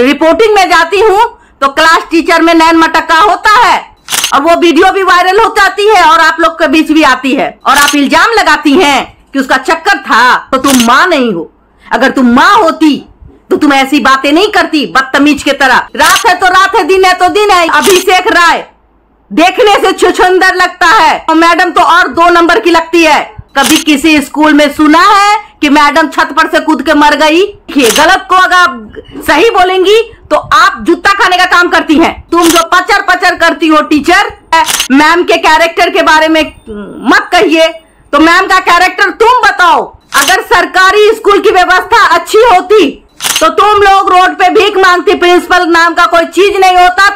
Reporting में जाती हूँ तो क्लास टीचर में नैन मटक्का होता है। और वो वीडियो भी वायरल हो जाती है और आप लोग के बीच भी आती है। और आप इल्ज़ाम लगाती हैं कि उसका चक्कर था तो तुम माँ नहीं हो। अगर तुम माँ होती तो तुम ऐसी बातें नहीं करती, बदतमीज के तरह। रात है तो रात है, दिन है तो दिन है। अभिषेक राय, देखने से छुछुंदर लगता है। और मैडम तो और दो नंबर की लगती है। कभी किसी स्कूल में सुना है कि मैडम छत पर से कूद के मर गई? देखिए, गलत को अगर आप सही बोलेंगी तो आप जूता खाने का काम करती हैं। तुम जो पचर पचर करती हो, टीचर मैम के कैरेक्टर के बारे में मत कहिए। तो मैम का कैरेक्टर तुम बताओ। अगर सरकारी स्कूल की व्यवस्था अच्छी होती तो तुम लोग रोड पे भीख मांगती, प्रिंसिपल नाम का कोई चीज़ नहीं होता,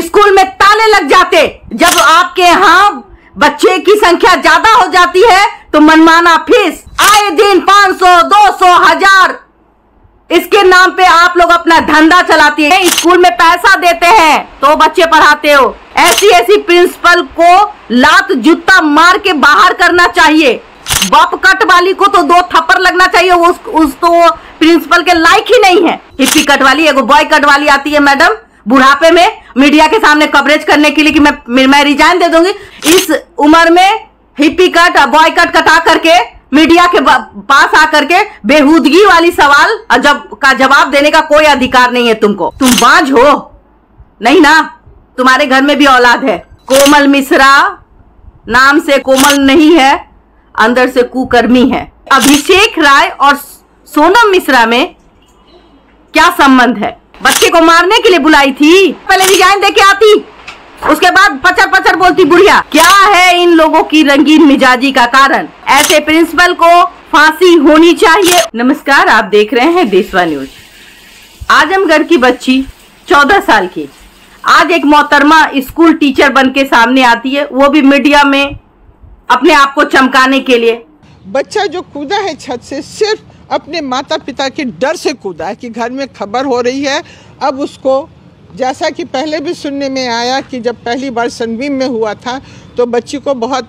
स्कूल में ताले लग जाते। जब आपके यहाँ बच्चे की संख्या ज़्यादा हो जाती है तो मनमाना फ़ीस आए दिन 500, 200, हज़ार। इसके नाम पे आप लोग अपना धंधा चलाती है स्कूल में पैसा देते हैं तो बच्चे पढ़ाते हो। ऐसी ऐसी प्रिंसिपल को लात जूता मार के बाहर करना चाहिए। बप कट वाली को तो दो थप्पड़ लगना चाहिए उस उस तो प्रिंसिपल के लायक ही नहीं है। हिप्पी कट वाली एगो बॉय कट वाली आती है मैडम बुढ़ापे में मीडिया के सामने कवरेज करने के लिए कि मैं मैं रिजाइन दे दूँगी। इस उम्र में हिप्पी कट बॉय कट कटा करके, मीडिया के पास आकर के बेहूदगी वाली सवाल जब, का जवाब देने का कोई अधिकार नहीं है तुमको। तुम बांझ हो। नहीं ना? तुम्हारे घर में भी औलाद है। कोमल मिश्रा नाम से कोमल नहीं है, अंदर से कुकर्मी है। अभिषेक राय और सोनम मिश्रा में क्या संबंध है? बच्चे को मारने के लिए बुलाई थी। पहले रिजाइन देके आती। उसके बाद पचर पचर बोलती बुढ़िया, क्या है इन लोगों की रंगीन मिजाजी का कारण? ऐसे प्रिंसिपल को फांसी होनी चाहिए। नमस्कार, आप देख रहे हैं देशवा न्यूज़। आजमगढ़ की बच्ची, चौदह साल की। आज एक मोहतरमा स्कूल टीचर बन के सामने आती है। वो भी मीडिया में अपने आप को चमकाने के लिए। बच्चा जो कूदा है छत से, सिर्फ़ अपने माता पिता के डर से कूदा है कि घर में खबर हो रही है। अब उसको जैसा कि पहले भी सुनने में आया कि जब पहली बार सनबीम में हुआ था तो बच्ची को बहुत,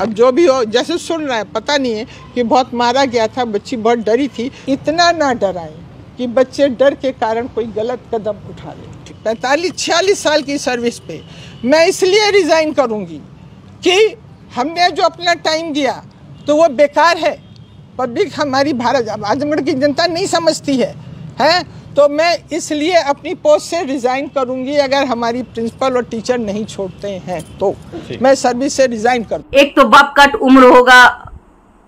अब जो भी हो, जैसे सुन रहा है, पता नहीं है कि बहुत मारा गया था, बच्ची बहुत डरी थी। इतना ना डराए कि बच्चे डर के कारण कोई गलत कदम उठा ले। पैंतालीस, छियालीस साल की सर्विस पे मैं इसलिए रिज़ाइन करूँगी कि हमने जो अपना टाइम दिया तो वो बेकार है। पब्लिक हमारी भारत आजमगढ़ की जनता नहीं समझती है। हैं? तो मैं इसलिए अपनी पोस्ट से रिज़ाइन करूँगी अगर हमारी प्रिंसिपल और टीचर नहीं छोड़ते हैं तो। मैं सर्विस से रिज़ाइन कर एक तो बब कट उम्र होगा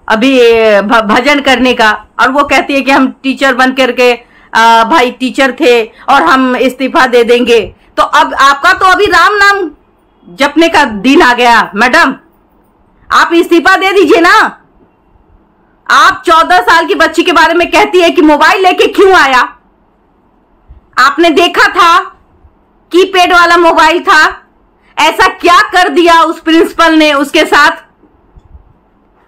अभी भजन करने का और वो कहती है कि हम टीचर बन करके भाई टीचर थे और हम इस्तीफा दे देंगे। तो अब आपका तो अभी राम नाम जपने का दिन आ गया मैडम। आप इस्तीफा दे दीजिए ना। आप चौदह साल की बच्ची के बारे में कहती है कि मोबाइल लेके क्यों आया? आपने देखा था कीपैड वाला मोबाइल था? ऐसा क्या कर दिया उस प्रिंसिपल ने उसके साथ?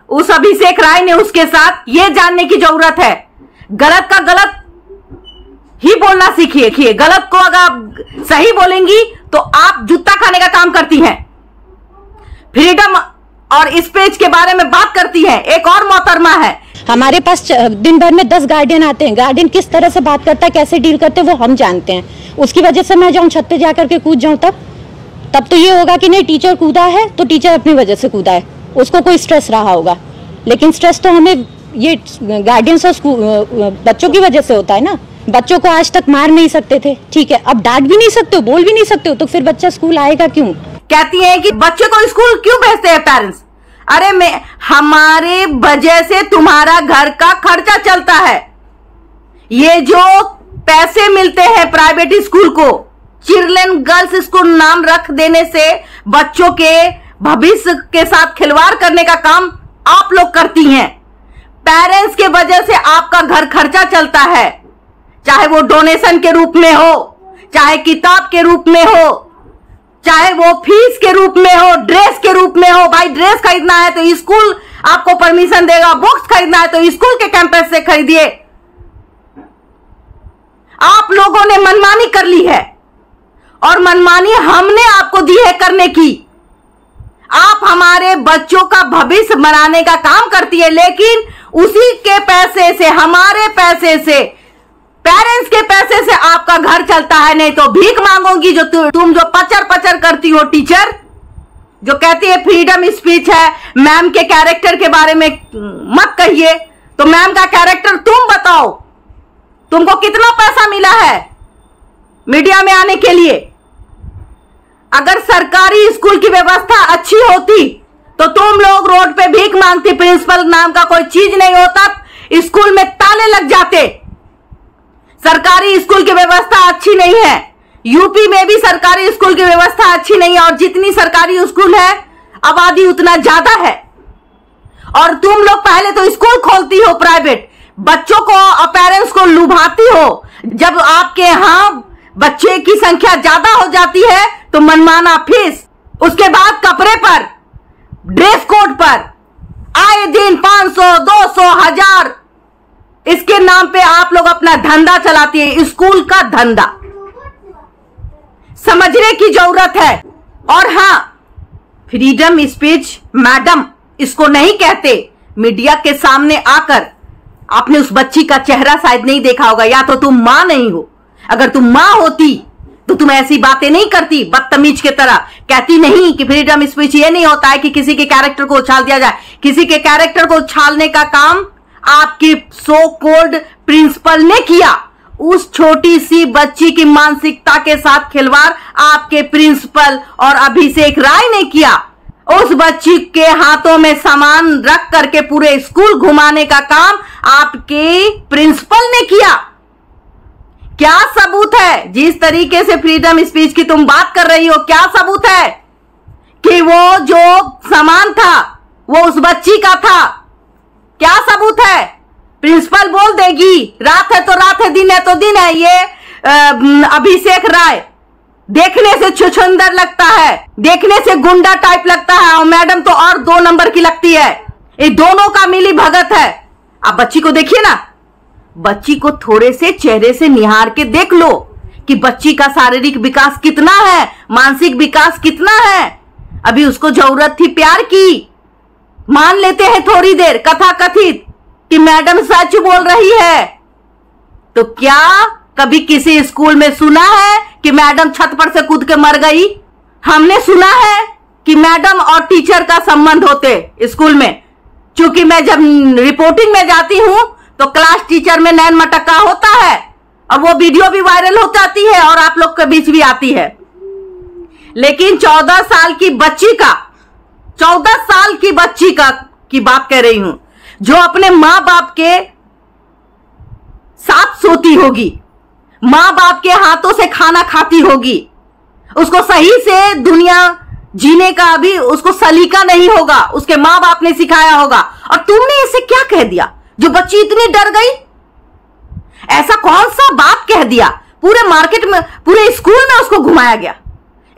उस अभिषेक राय ने उसके साथ? यह जानने की ज़रूरत है। गलत का गलत ही बोलना सीखिए गलत को अगर आप सही बोलेंगी तो आप जूता खाने का काम करती हैं। फ्रीडम और इस पेज के बारे में बात करती है। एक और मोहतरमा है। हमारे पास दिन भर में दस गार्डियन आते हैं। गार्डियन किस तरह से बात करता है, कैसे डील करते हैं, वो हम जानते हैं। उसकी वजह से मैं जाऊँ छत पे जा करके कूद जाऊँ तब? तब तो ये होगा कि नहीं टीचर कूदा है तो टीचर अपनी वजह से कूदा है। उसको कोई स्ट्रेस रहा होगा। लेकिन स्ट्रेस तो हमें ये गार्डियंस और बच्चों की वजह से होता है ना। बच्चों को आज तक मार नहीं सकते थे। ठीक है, अब डांट भी नहीं सकते हो, बोल भी नहीं सकते हो तो फिर बच्चा स्कूल आएगा क्यों? कहती हैं कि बच्चे को स्कूल क्यों भेजते हैं पेरेंट्स अरे मैं, हमारे वजह से तुम्हारा घर का खर्चा चलता है। ये जो पैसे मिलते हैं प्राइवेट स्कूल को चिल्ड्रन गर्ल्स स्कूल नाम रख देने से बच्चों के भविष्य के साथ खिलवाड़ करने का काम आप लोग करती हैं। पेरेंट्स के वजह से आपका घर खर्चा चलता है। चाहे वो डोनेशन के रूप में हो, चाहे किताब के रूप में हो चाहे वो फ़ीस के रूप में हो, ड्रेस के रूप में हो, भाई ड्रेस खरीदना है तो स्कूल आपको परमिशन देगा बुक्स खरीदना है तो स्कूल के कैंपस से खरीदिए। आप लोगों ने मनमानी कर ली है और मनमानी हमने आपको दी है करने की। आप हमारे बच्चों का भविष्य बनाने का काम करती है, लेकिन उसी के पैसे से, हमारे पैसे से पेरेंट्स के पैसे से आपका घर चलता है नहीं तो भीख मांगोगी जो तु, तुम जो पचर पचर करती हो टीचर। जो कहती है फ्रीडम स्पीच है। मैम के कैरेक्टर के बारे में मत कहिए। तो मैम का कैरेक्टर तुम बताओ तुमको कितना पैसा मिला है मीडिया में आने के लिए? अगर सरकारी स्कूल की व्यवस्था अच्छी होती तो तुम लोग रोड पे भीख मांगती प्रिंसिपल नाम का कोई चीज़ नहीं होता स्कूल में ताले लग जाते। सरकारी स्कूल की व्यवस्था अच्छी नहीं है। यूपी में भी सरकारी स्कूल की व्यवस्था अच्छी नहीं है और जितनी सरकारी स्कूल है आबादी उतना ज़्यादा है। और तुम लोग पहले तो स्कूल खोलती हो प्राइवेट। बच्चों को पेरेंट्स को लुभाती हो। जब आपके यहाँ बच्चे की संख्या ज़्यादा हो जाती है तो मनमाना फ़ीस उसके बाद कपड़े पर ड्रेस कोड पर आए दिन 500, 200, हज़ार इसके नाम पे आप लोग अपना धंधा चलाती है, स्कूल का धंधा। समझने की ज़रूरत है। और हाँ, फ्रीडम स्पीच मैडम इसको नहीं कहते। मीडिया के सामने आकर आपने उस बच्ची का चेहरा शायद नहीं देखा होगा, या तो तुम माँ नहीं हो। अगर तुम माँ होती तो तुम ऐसी बातें नहीं करती, बदतमीज के तरह। कहती नहीं कि फ्रीडम स्पीच ये नहीं होता है कि किसी के कैरेक्टर को उछाल दिया जाए। किसी के कैरेक्टर को उछालने का काम आपके सो कोल्ड प्रिंसिपल ने किया। उस छोटी सी बच्ची की मानसिकता के साथ खिलवाड़ आपके प्रिंसिपल और अभिषेक राय ने किया। उस बच्ची के हाथों में सामान रख करके पूरे स्कूल घुमाने का काम आपके प्रिंसिपल ने किया। क्या सबूत है? जिस तरीके से फ्रीडम स्पीच की तुम बात कर रही हो, क्या सबूत है? कि वो जो सामान था, वो उस बच्ची का था। क्या सबूत है? प्रिंसिपल बोल देगी, रात है तो रात है, दिन है तो दिन है, ये अभिषेक राय। देखने से छुछुंदर लगता है, देखने से गुंडा टाइप लगता है, और मैडम तो और दो नंबर की लगती है। ये दोनों का मिली भगत है। आप बच्ची को देखिए ना। बच्ची को थोड़े से चेहरे से निहार के देख लो कि बच्ची का शारीरिक विकास कितना है, मानसिक विकास कितना है। अभी उसको ज़रूरत थी प्यार की। मान लेते हैं थोड़ी देर, कथा कथित, कि मैडम सच बोल रही है। तो क्या कभी किसी स्कूल में सुना है कि मैडम छत पर से कूद के मर गई? हमने सुना है कि मैडम और टीचर का संबंध होते स्कूल में। क्योंकि मैं जब रिपोर्टिंग में जाती हूँ तो क्लास टीचर में नैन मटक्का होता है, और वो वीडियो भी वायरल हो जाती है और आप लोग के बीच भी आती है। लेकिन चौदह साल की बच्ची का चौदह साल की बच्ची का, की बात कह रही हूँ, जो अपने माँ बाप के साथ सोती होगी माँ बाप के हाथों से खाना खाती होगी, उसको सही से दुनिया जीने का अभी उसको सलीका नहीं होगा, उसके माँ बाप ने सिखाया होगा। और तुमने इसे क्या कह दिया? जो बच्ची इतनी डर गई? ऐसा कौन सा बात कह दिया? पूरे मार्केट में, पूरे स्कूल में उसको घुमाया गया।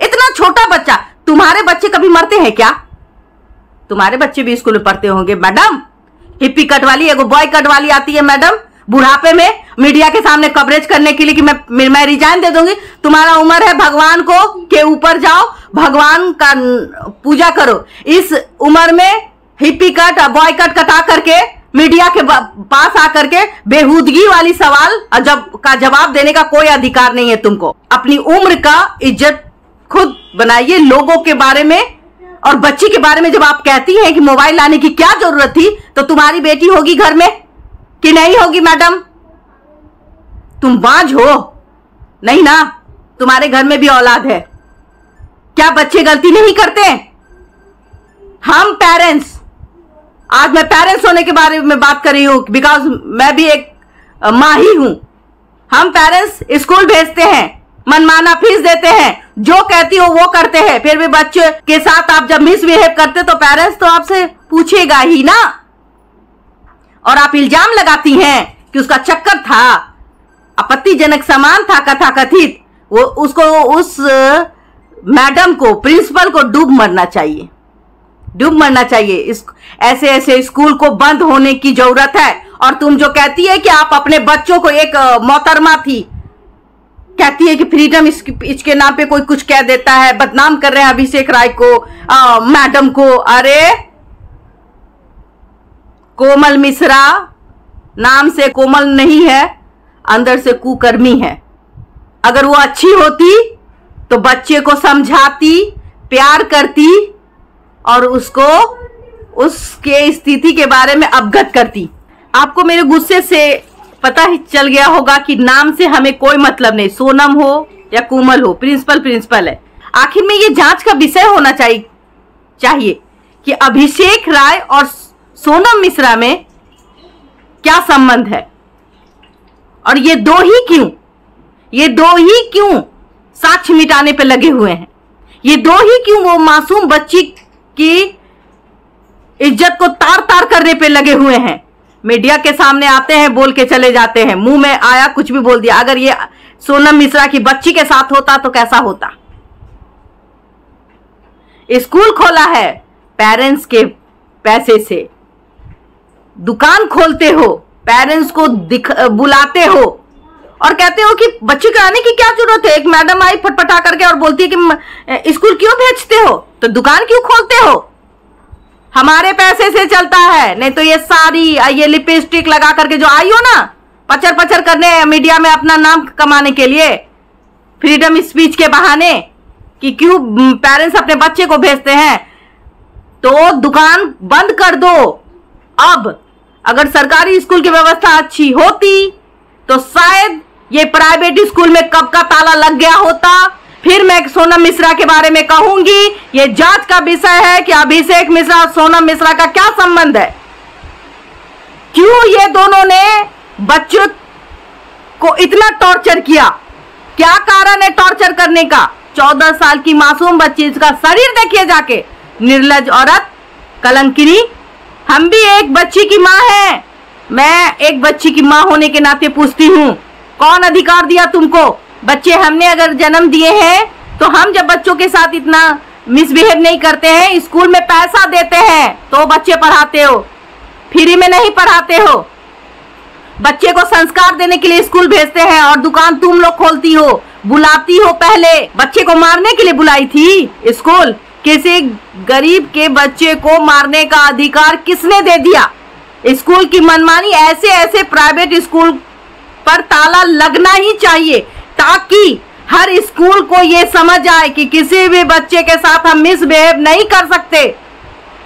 इतना छोटा बच्चा, तुम्हारे बच्चे कभी मरते हैं क्या? तुम्हारे बच्चे भी स्कूल में पढ़ते होंगे, मैडम। हिप्पी कट वाली एगो बॉय कट वाली आती है, मैडम। बुढ़ापे में मीडिया के सामने कवरेज करने के लिए कि मैं मैं रिजाइन दे दूँगी। तुम्हारा उम्र है भगवान को के ऊपर जाओ, भगवान का पूजा करो। इस उम्र में हिप्पी कट बॉय कट कटा करके मीडिया के पास आकर के बेहूदगी वाली सवाल जब, का जवाब देने का कोई अधिकार नहीं है तुमको। अपनी उम्र का इज़्ज़त खुद बनाइए, लोगों के बारे में और बच्ची के बारे में जब आप कहती हैं कि मोबाइल लाने की क्या ज़रूरत थी तो तुम्हारी बेटी होगी घर में? कि नहीं होगी, मैडम? तुम बाज हो। नहीं ना, तुम्हारे घर में भी औलाद है। क्या बच्चे गलती नहीं करते? हम पेरेंट्स आज मैं पेरेंट्स होने के बारे में बात कर रही हूँ बिकॉज़ मैं भी एक माँ ही। हूँ हम पेरेंट्स स्कूल भेजते हैं। मनमाना फ़ीस देते हैं। जो कहती हो वो करते हैं। फिर भी बच्चे के साथ आप जब मिसबिहेव करते तो पेरेंट्स तो आपसे पूछेगा ही ना। और आप इल्ज़ाम लगाती हैं कि उसका चक्कर था, आपत्तिजनक समान था कथा कथित वो उसको, उस, मैडम को, प्रिंसिपल को डूब मरना चाहिए। डूब मरना चाहिए। इस ऐसे ऐसे स्कूल को बंद होने की ज़रूरत है। और तुम जो कहती है कि आप अपने बच्चों को एक, मोहतरमा थी कहती है कि फ्रीडम इसके नाम पे कोई कुछ कह देता है बदनाम कर रहे हैं अभिषेक राय को आ, मैडम को। अरे कोमल मिश्रा नाम से कोमल नहीं है अंदर से कुकर्मी है। अगर वो अच्छी होती तो बच्चे को समझाती प्यार करती और उसको उसके स्थिति के बारे में अवगत करती। आपको मेरे गुस्से से पता ही चल गया होगा कि नाम से हमें कोई मतलब नहीं। सोनम हो या कोमल हो, प्रिंसिपल प्रिंसिपल है। आखिर में ये जाँच का विषय होना चाहिए चाहिए कि अभिषेक राय और सोनम मिश्रा में क्या संबंध है। और ये दो ही क्यों? ये दो ही क्यों साक्ष मिटाने पर लगे हुए हैं? ये दो ही क्यों वो मासूम बच्ची की इज़्ज़त को तार तार करने पे लगे हुए हैं? मीडिया के सामने आते हैं, बोल के चले जाते हैं। मुँह में आया, कुछ भी बोल दिया। अगर ये सोनम मिश्रा की बच्ची के साथ होता तो कैसा होता? स्कूल खोला है पेरेंट्स के पैसे से। दुकान खोलते हो, पेरेंट्स को दिख, बुलाते हो और कहते हो कि बच्चे को आने की क्या ज़रूरत है? एक मैडम आई फटफटा करके और बोलती है कि स्कूल क्यों भेजते हो? तो दुकान क्यों खोलते हो? हमारे पैसे से चलता है। नहीं तो ये सारी ये लिपस्टिक लगा करके जो आई हो ना पचर पचर करने मीडिया में अपना नाम कमाने के लिए, फ्रीडम स्पीच के बहाने कि क्यों पेरेंट्स अपने बच्चे को भेजते हैं तो दुकान बंद कर दो। अब अगर सरकारी स्कूल की व्यवस्था अच्छी होती तो शायद ये प्राइवेट स्कूल में कब का ताला लग गया होता। फिर मैं सोनम मिश्रा के बारे में कहूँगी। ये जाँच का विषय है कि अभिषेक मिश्रा और सोनम मिश्रा का क्या संबंध है। क्यों ये दोनों ने बच्चों को इतना टॉर्चर किया? क्या कारण है टॉर्चर करने का? चौदह साल की मासूम बच्ची, इसका शरीर देखिए जाके। निर्लज औरत, कलंकिनी। हम भी एक बच्ची की माँ है। मैं एक बच्ची की माँ होने के नाते पूछती हूँ, कौन अधिकार दिया तुमको? बच्चे हमने अगर जन्म दिए हैं तो हम जब बच्चों के साथ इतना मिसबिहेव नहीं करते हैं, स्कूल में पैसा देते हैं तो बच्चे पढ़ाते हो। फ्री में नहीं पढ़ाते हो। बच्चे को संस्कार देने के लिए स्कूल भेजते हैं और दुकान तुम लोग खोलती हो, बुलाती हो पहले। बच्चे को मारने के लिए बुलाई थी स्कूल। किसी गरीब के बच्चे को मारने का अधिकार किसने दे दिया? स्कूल की मनमानी ऐसे ऐसे प्राइवेट स्कूल पर ताला लगना ही चाहिए। ताकि हर स्कूल को ये समझ आए कि किसी भी बच्चे के साथ हम मिसबिहेव नहीं कर सकते।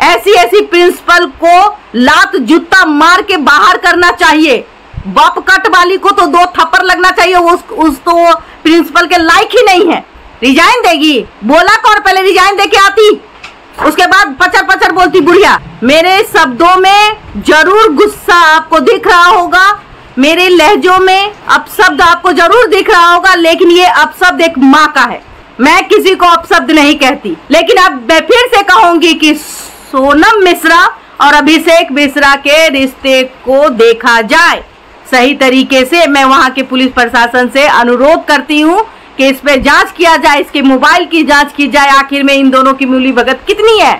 ऐसी ऐसी प्रिंसिपल को लात जूता मार के बाहर करना चाहिए। बप कट वाली को तो दो थप्पड़ लगना चाहिए उस उस तो प्रिंसिपल के लायक ही नहीं है। रिजाइन देगी। बोला कौन? पहले रिजाइन दे के आती। उसके बाद पचर पचर बोलती, बुढ़िया, मेरे शब्दों में ज़रूर गुस्सा आपको दिख रहा होगा। मेरे लहजों में अपशब्द आपको ज़रूर दिख रहा होगा, लेकिन ये अपशब्द एक माँ का है। मैं किसी को अपशब्द नहीं कहती, लेकिन अब मैं फिर से कहूँगी कि सोनम मिश्रा और अभिषेक मिश्रा के रिश्ते को देखा जाए। सही तरीके से मैं वहाँ के पुलिस प्रशासन से अनुरोध करती हूँ कि इस पे जाँच किया जाए, इसके मोबाइल की जाँच की जाए, आखिर में इन दोनों की मिली भगत कितनी है?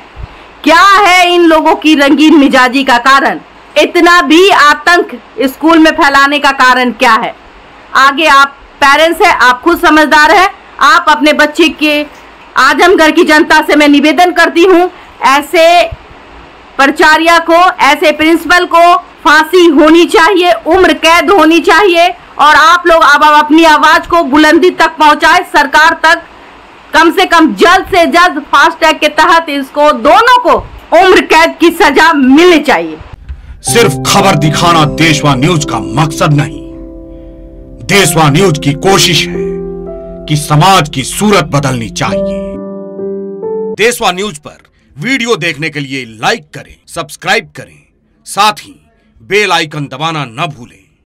क्या है इन लोगों की रंगीन मिजाजी का कारण? इतना भी आतंक स्कूल में फैलाने का कारण क्या है? आगे आप पेरेंट्स हैं, आप खुद समझदार हैं, आप अपने बच्चे के आजमगढ़ की जनता से मैं निवेदन करती हूँ, ऐसे प्रचार्य को, ऐसे प्रिंसिपल को फांसी होनी चाहिए, उम्र कैद होनी चाहिए और आप लोग अब अपनी आवाज़ को बुलंदी तक पहुँचाए, सरकार तक कम से कम जल्द से जल्द फास्ट टैग के तहत इसको दोनों को उम्र कैद की सजा मिलनी चाहिए। सिर्फ़ खबर दिखाना देशवा न्यूज़ का मकसद नहीं। देशवा न्यूज़ की कोशिश है कि समाज की सूरत बदलनी चाहिए। देशवा न्यूज़ पर वीडियो देखने के लिए लाइक करें, सब्सक्राइब करें। साथ ही बेल आइकन दबाना न भूलें।